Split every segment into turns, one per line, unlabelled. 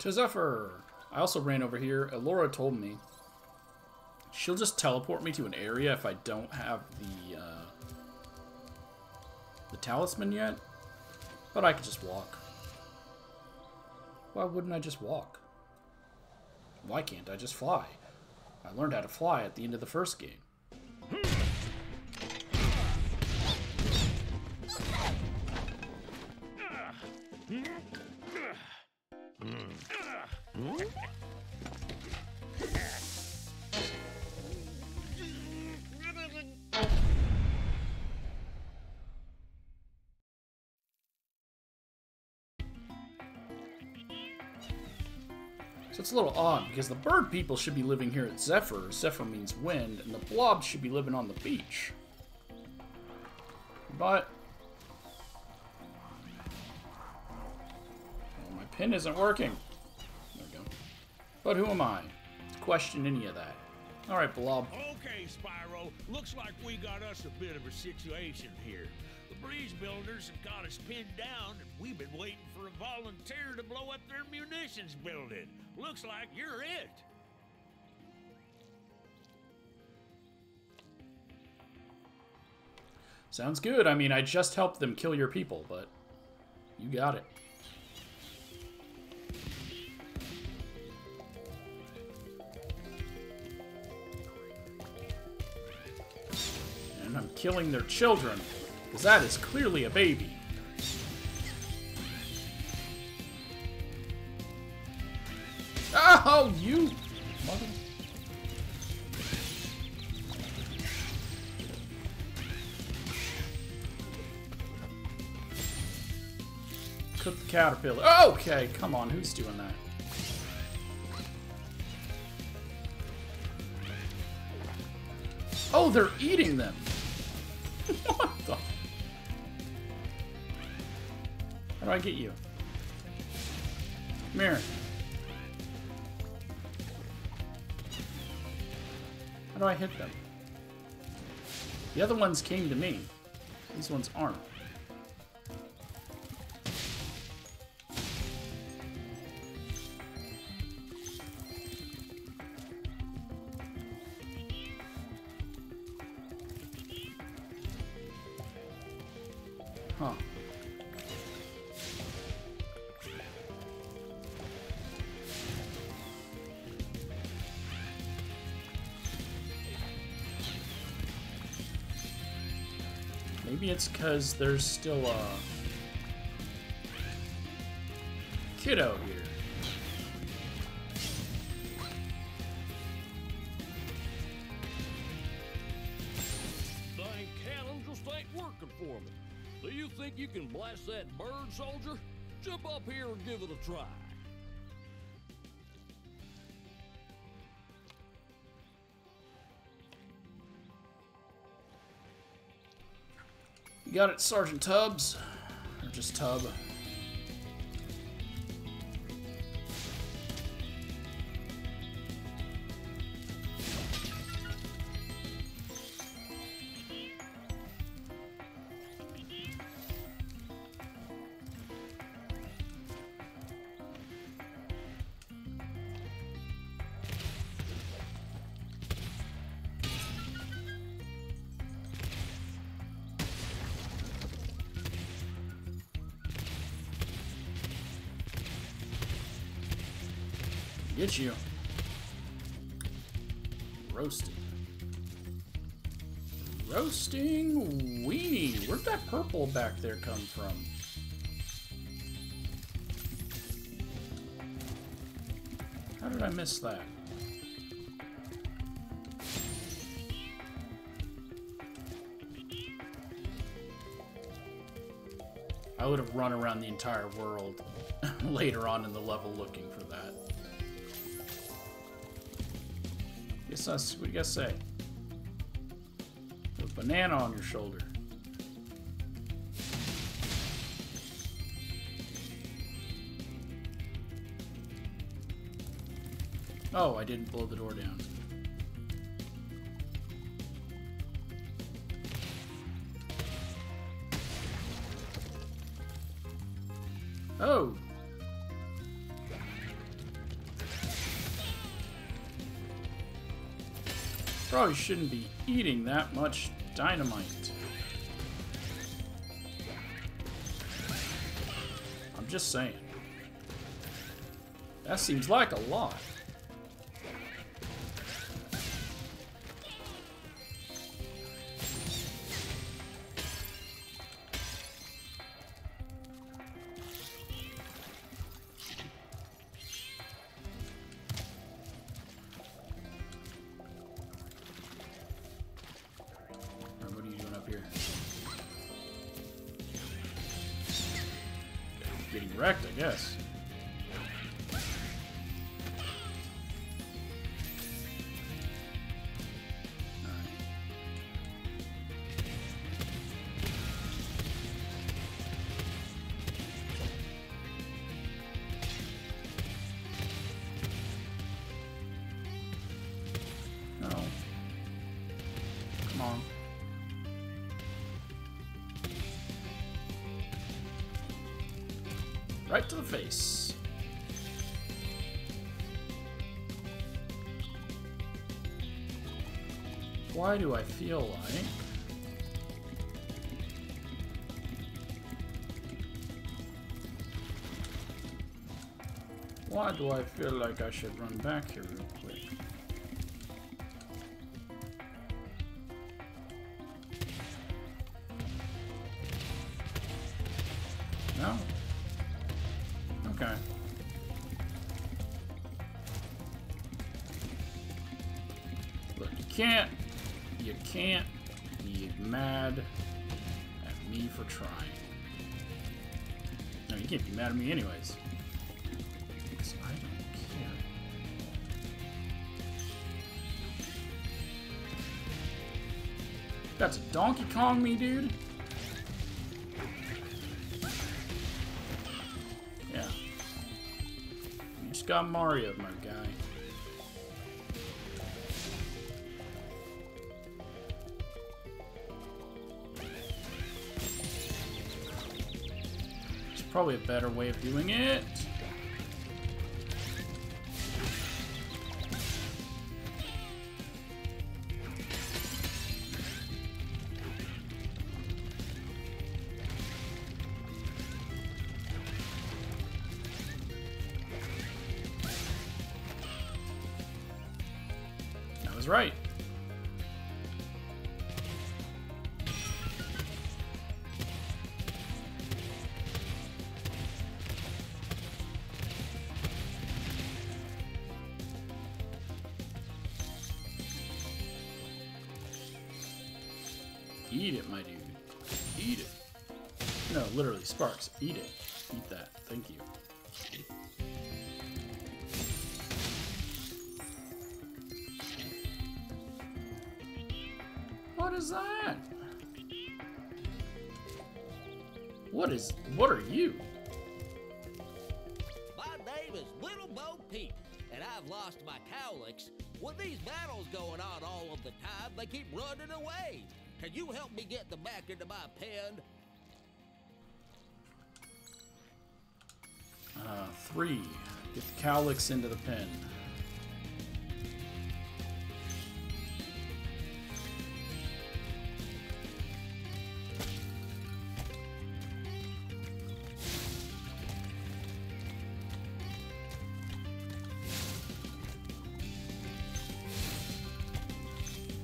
To Zephyr! I also ran over here. Elora told me she'll just teleport me to an area if I don't have the, uh, the talisman yet. But I could just walk. Why wouldn't I just walk? Why can't I just fly? I learned how to fly at the end of the first game. It's a little odd because the bird people should be living here at Zephyr. Zephyr means wind, and the blobs should be living on the beach. But well, my pin isn't working. There we go. But who am I question any of that? All right, blob.
Okay, Spyro. Looks like we got us a bit of a situation here. Breeze builders have got us pinned down, and we've been waiting for a volunteer to blow up their munitions building. Looks like you're it.
Sounds good. I mean, I just helped them kill your people, but you got it. And I'm killing their children, because that is clearly a baby. Oh, you mother... Cook the caterpillar. Okay, come on, who's doing that? Oh, they're eating them. do I get you? Come here. How do I hit them? The other ones came to me. These ones aren't. Maybe it's because there's still a kiddo here.
Dang cannon just ain't working for me. Do you think you can blast that bird, soldier? Jump up here and give it a try.
You got it, Sergeant Tubbs. Or just Tub. Get you. Roasted. Roasting weenie. Where'd that purple back there come from? How did I miss that? I would have run around the entire world later on in the level looking for What do you guys say? With a banana on your shoulder. Oh, I didn't blow the door down. Oh. Probably shouldn't be eating that much dynamite. I'm just saying. That seems like a lot. Getting wrecked, I guess. Why do I feel like... Why do I feel like I should run back here real quick? No? Okay. Look, you can't, you can't be mad at me for trying. No, you can't be mad at me anyways. 'Cause I don't care. That's a Donkey Kong me, dude? Yeah. You just got Mario, my probably a better way of doing it. I was right. Sparx. Eat it. Eat that. Thank you. What is that? What is... What are you?
My name is Little Bo Peep, and I've lost my cowlicks. With these battles going on all of the time, they keep running away. Can you help me get them back into my pen?
Uh, three. Get the cowlicks into the pen.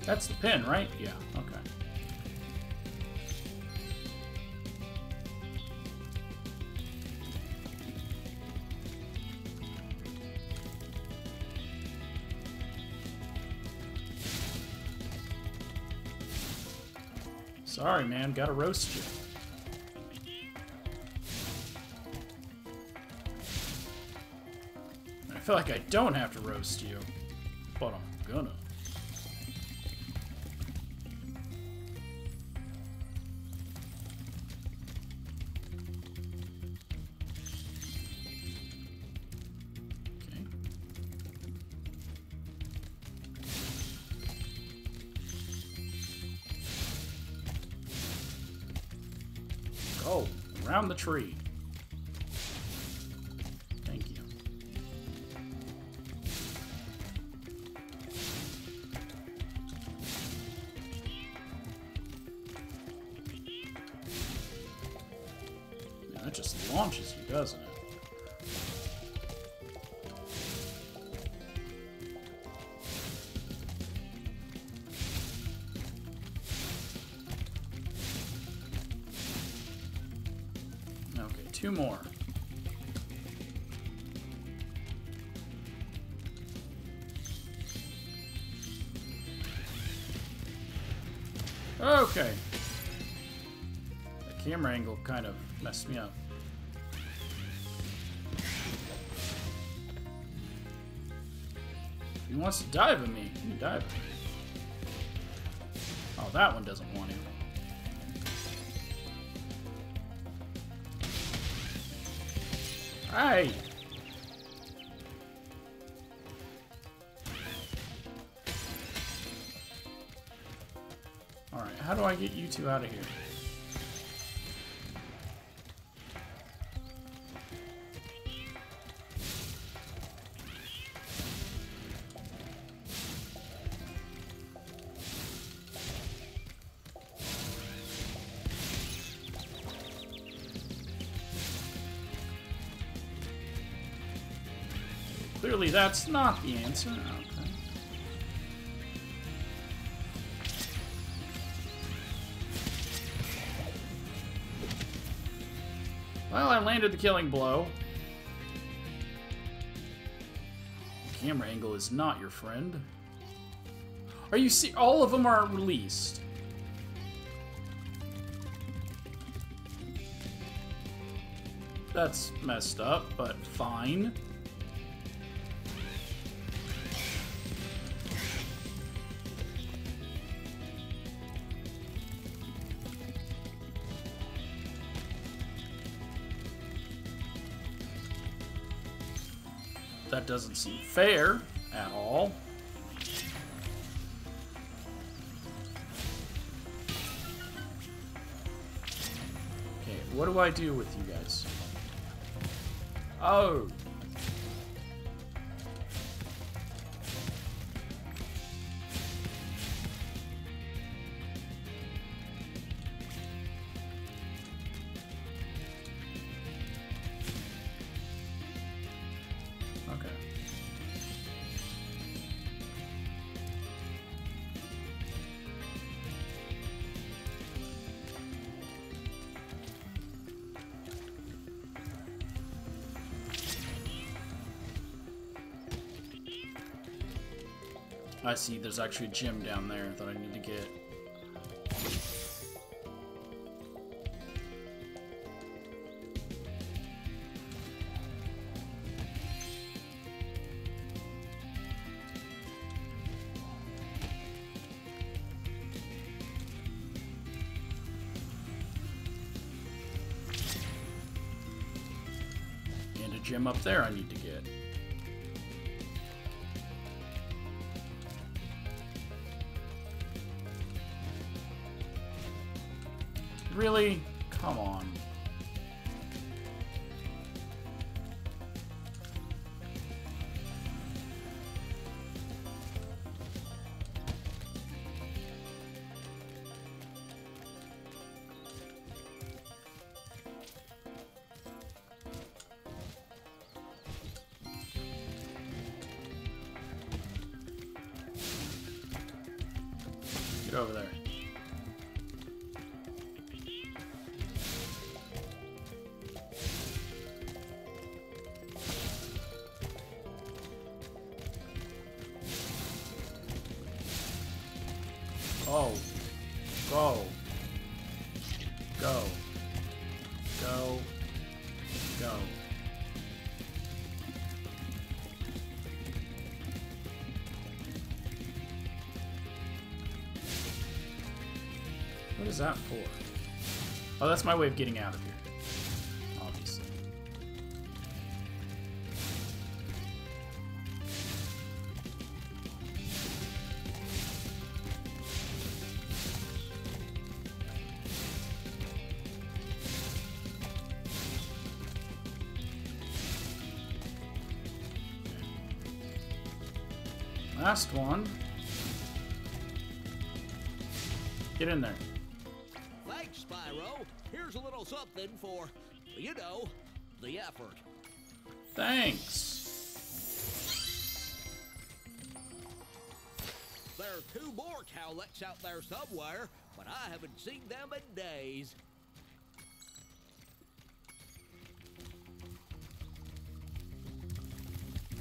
That's the pen, right? Yeah, Sorry, man. Gotta roast you. I feel like I don't have to roast you, but I'm gonna. Tree. Okay, two more. Okay. The camera angle kind of messed me up. He wants to dive at me. He dive at me. Oh, that one doesn't want to. Hey! Alright, how do I get you two out of here? Clearly that's not the answer. Okay. Well, I landed the killing blow. The Camera angle is not your friend. Are you see? All of them are released. That's messed up, but fine. Doesn't seem fair at all. Okay, what do I do with you guys? Oh. See, there's actually a gem down there that I need to get. And a gem up there I need to get. Oh. Go. Go. Go. Go. What is that for? Oh, that's my way of getting out of here. Last one. Get in there.
Thanks, Spyro. Here's a little something for You know, the effort.
Thanks.
There are two more cowlicks out there somewhere, but I haven't seen them in days.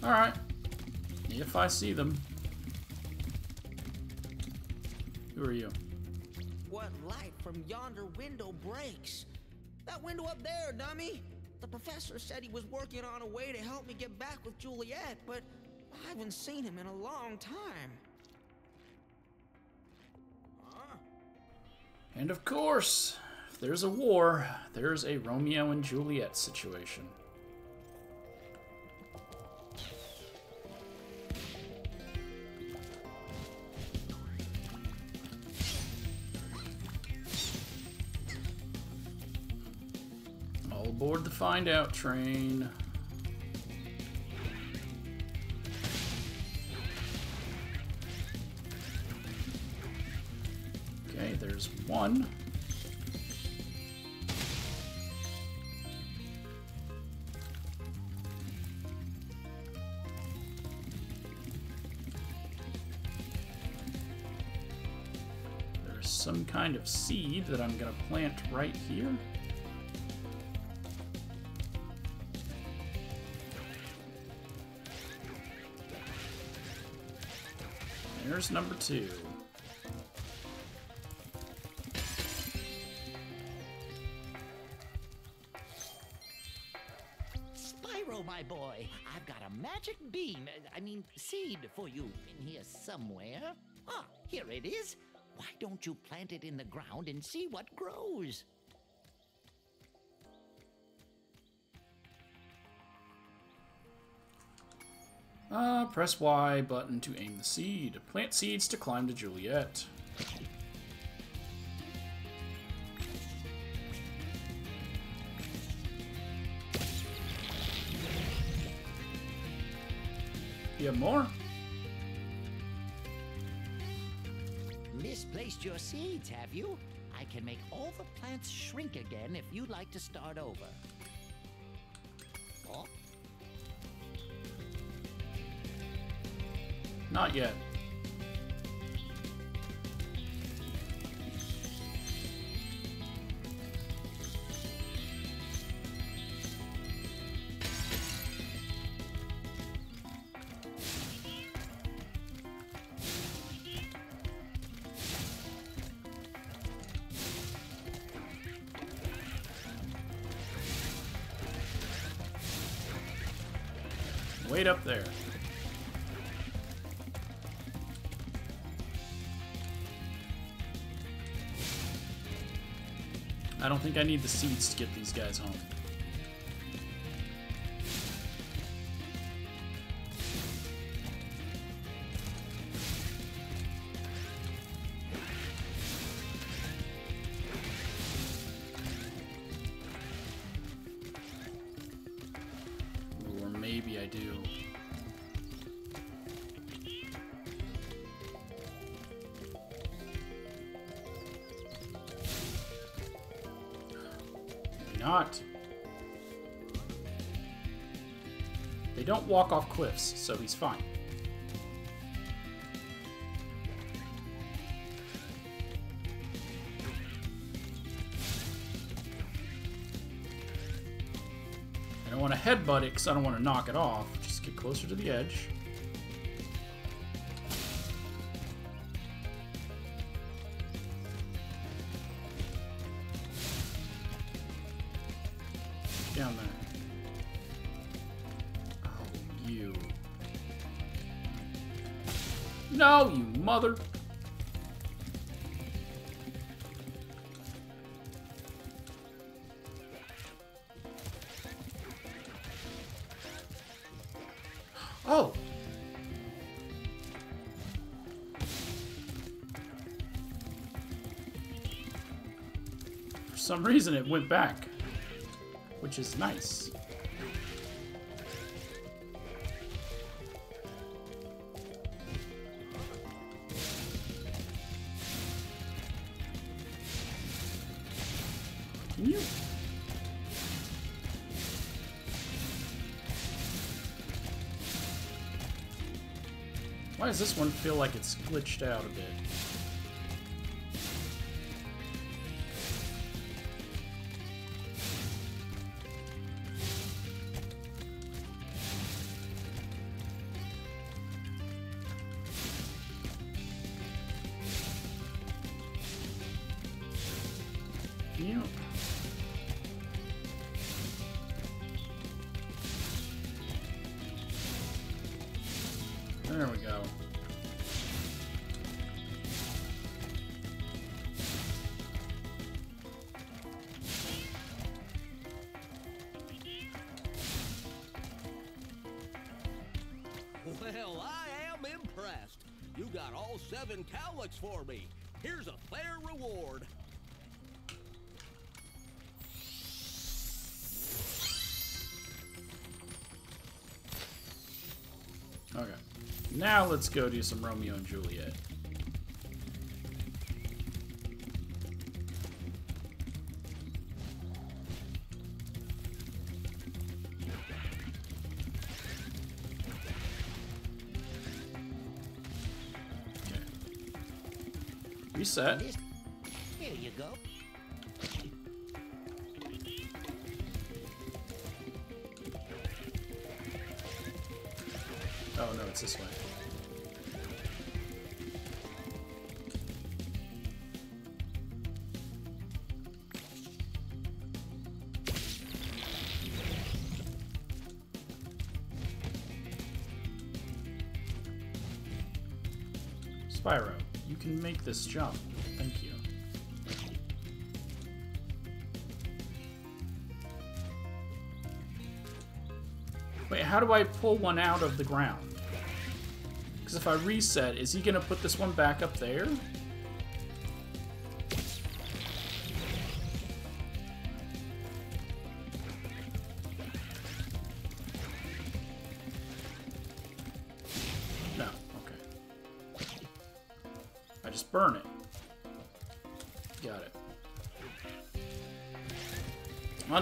Alright. If I see them. Who are you?
What light from yonder window breaks? That window up there, dummy! The professor said he was working on a way to help me get back with Juliet, but I haven't seen him in a long time. Huh?
And of course, if there's a war, there's a Romeo and Juliet situation. All aboard the Find Out train. Okay, there's one. There's some kind of seed that I'm going to plant right here. Number two.
Spyro, my boy, I've got a magic beam, uh, I mean, seed for you in here somewhere. Ah, here it is. Why don't you plant it in the ground and see what grows?
Uh, press Y button to aim the seed. Plant seeds to climb to Juliet. You have more?
Misplaced your seeds, have you? I can make all the plants shrink again if you'd like to start over.
Not yet. Wait up there. I don't think I need the seeds to get these guys home. Not. They don't walk off cliffs, so he's fine. I don't want to headbutt it because I don't want to knock it off. Just get closer to the edge. some reason it went back, which is nice. Can you? Why does this one feel like it's glitched out a bit?
Well, I am impressed. You got all seven cowlicks for me. Here's a fair reward.
Now let's go do some Romeo and Juliet. Okay. Reset.
Here you go.
Oh no, it's this way. Can make this jump. Thank you. Wait, how do I pull one out of the ground? Because if I reset, is he going to put this one back up there?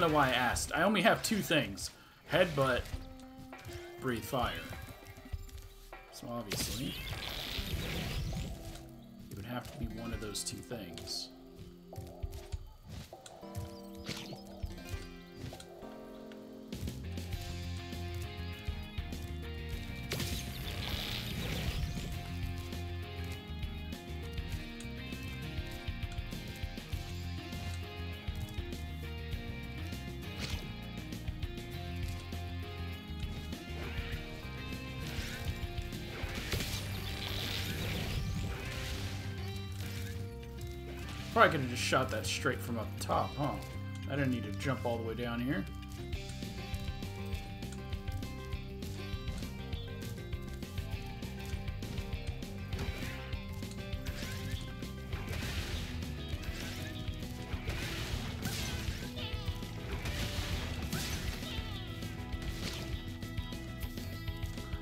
Don't know why I asked. I only have two things. Headbutt, breathe fire. So obviously, it would have to be one of those two things. Probably could have just shot that straight from up top, huh? I didn't need to jump all the way down here.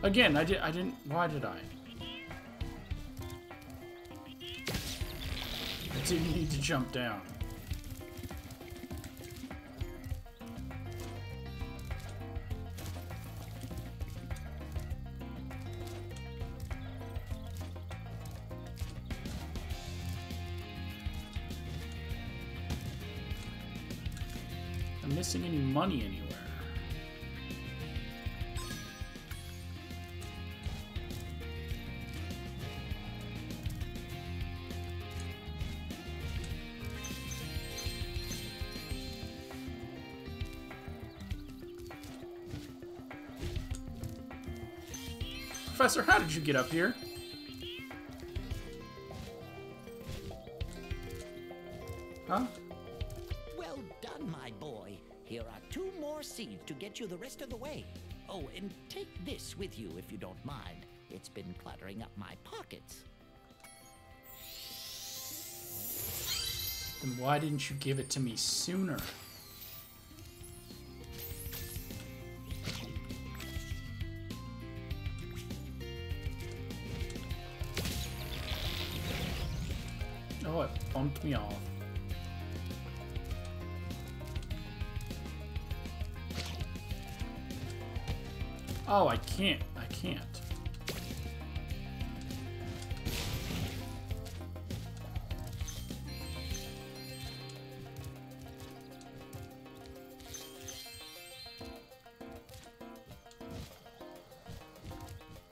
Again, I did. I didn't. Why did I? I didn't need to jump down. I'm missing any money anywhere. Did you get up here? Huh?
Well done, my boy. Here are two more seeds to get you the rest of the way. Oh, and take this with you if you don't mind. It's been cluttering up my pockets.
Then why didn't you give it to me sooner? bumped me off. Oh, I can't. I can't.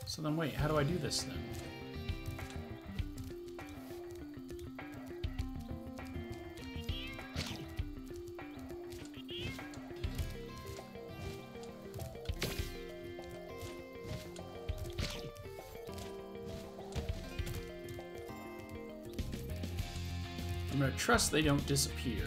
So then wait, how do I do this then? Trust they don't disappear.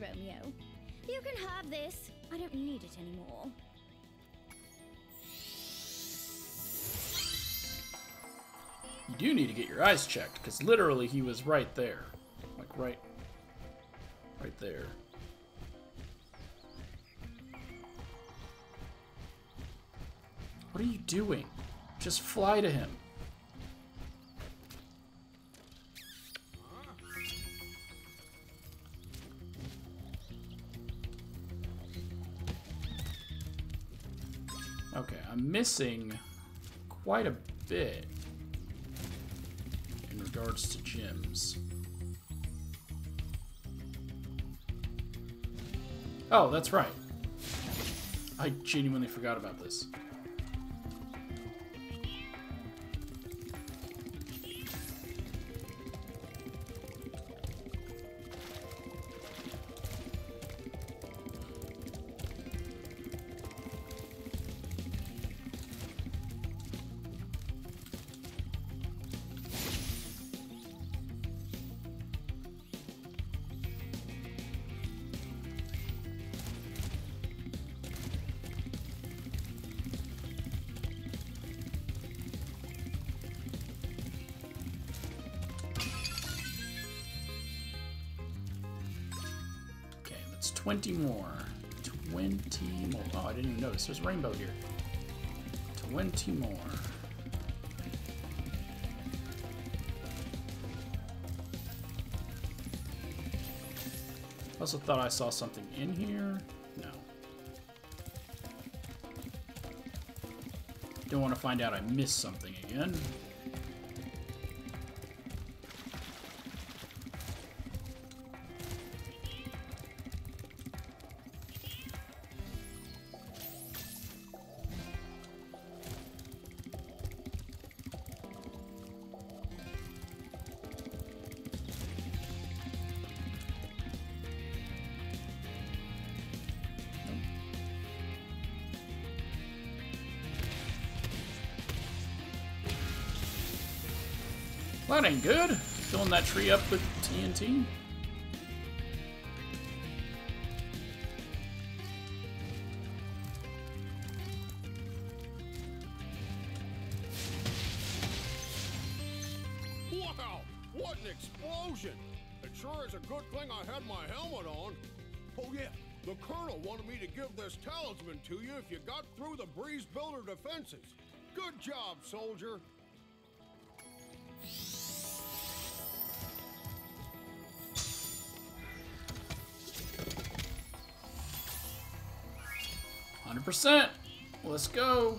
Romeo. You can have this. I don't need it anymore.
You do need to get your eyes checked, because literally he was right there. Like right right there. What are you doing? Just fly to him. I'm missing quite a bit in regards to gems. Oh, that's right. I genuinely forgot about this. 20 more. 20 more. Oh, I didn't even notice. There's rainbow here. 20 more. Also thought I saw something in here. No. Don't want to find out I missed something again. Good. Filling that tree up with TNT.
Wow! What an explosion! It sure is a good thing I had my helmet on. Oh yeah, the Colonel wanted me to give this talisman to you if you got through the Breeze Builder defenses. Good job, soldier.
Hundred percent. Let's go.